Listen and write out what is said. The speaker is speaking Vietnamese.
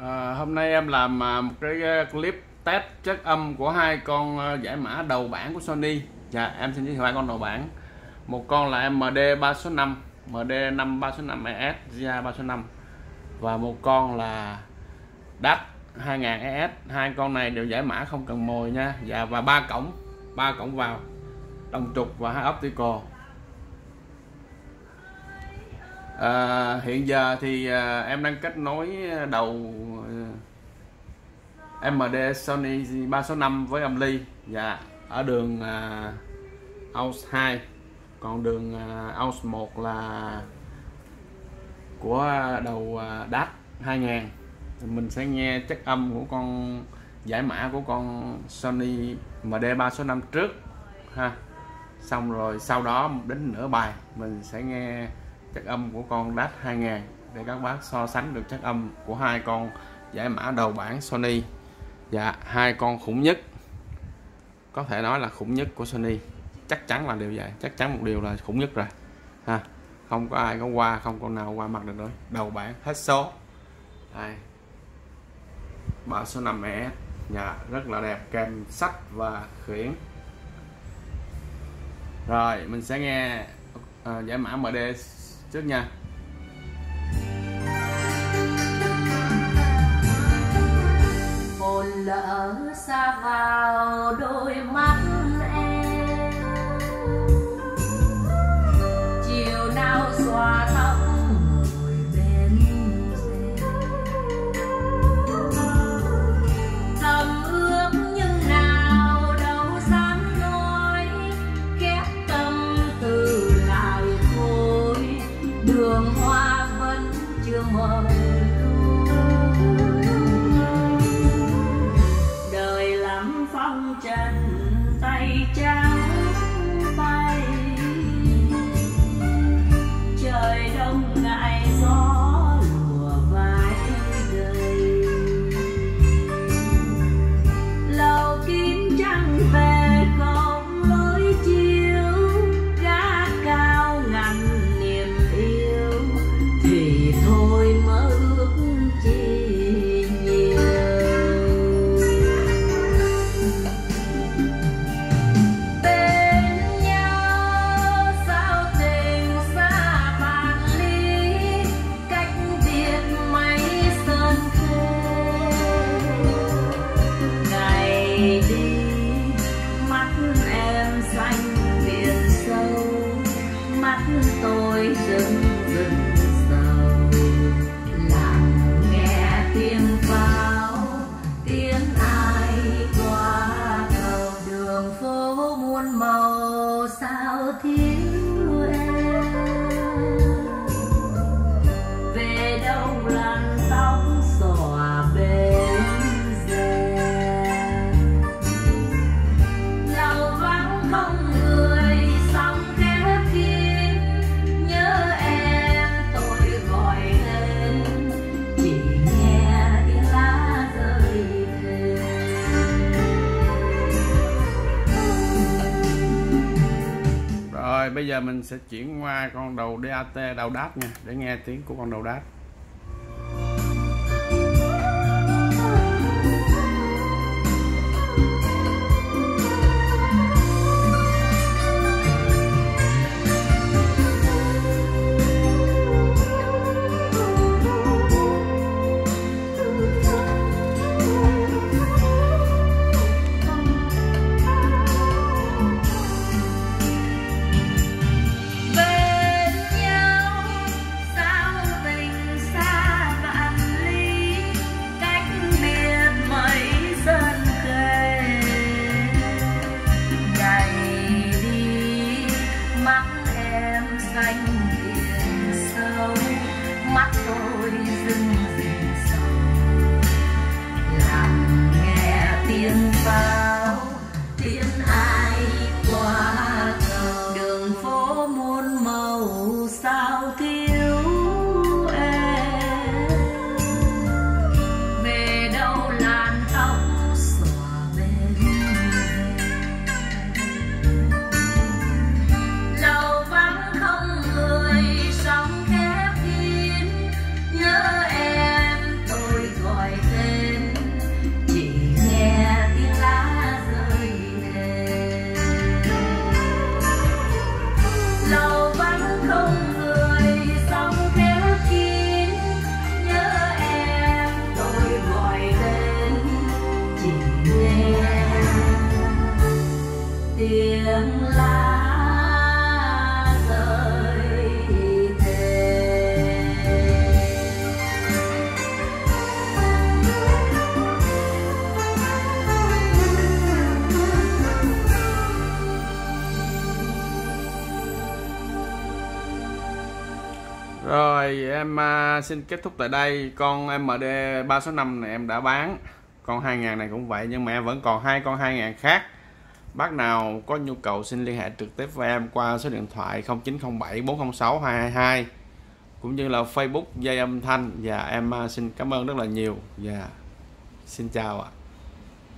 À, hôm nay em làm à, một cái à, clip test chất âm của hai con à, giải mã đầu bản của Sony. Dạ, em xin giới thiệu hai con đầu bản. Một con là MD 3 số 5, MD 5 3 số 5 ES, GA 3 số 5 và một con là DAC 2000 ES. Hai con này đều giải mã không cần mồi nha. Dạ và ba cổng, ba cổng vào, đồng trục và hai optical. À, hiện giờ thì à, em đang kết nối đầu à, MD Sony 365 với âm ly. Dạ ở đường à, AUX 2 còn đường à, AUX 1 là của đầu à, DAT 2000 thì mình sẽ nghe chất âm của con giải mã của con Sony MD365 trước ha. Xong rồi sau đó đến nửa bài mình sẽ nghe chất âm của con DAT 2000 để các bác so sánh được chất âm của hai con giải mã đầu bản Sony. Và hai con khủng nhất. Có thể nói là khủng nhất của Sony. Chắc chắn là điều vậy. Chắc chắn một điều là khủng nhất rồi. Ha không có ai có qua không con nào qua mặt được nữa. Đầu bản hết số. Đây. Ba số 5 mẹ nhà rất là đẹp. Kèm sách và khuyển. Rồi mình sẽ nghe uh, giải mã MD trước nha. Chân tay trắng tôi rừng rừng sầu lặng nghe tiếng pháo, tiếng ai qua cầu đường phố muôn màu. Sao thiếu em? Về đâu làn bây giờ mình sẽ chuyển qua con đầu DAT đầu đát nha, để nghe tiếng của con đầu đát Oh. rồi, em à, xin kết thúc tại đây. Con MD 365 này em đã bán. Con 2.000 này cũng vậy, nhưng mà em vẫn còn hai con 2.000 khác bác nào có nhu cầu xin liên hệ trực tiếp với em qua số điện thoại 0907 406 222 cũng như là Facebook dây âm thanh. Và em à, xin cảm ơn rất là nhiều. Và xin chào ạ.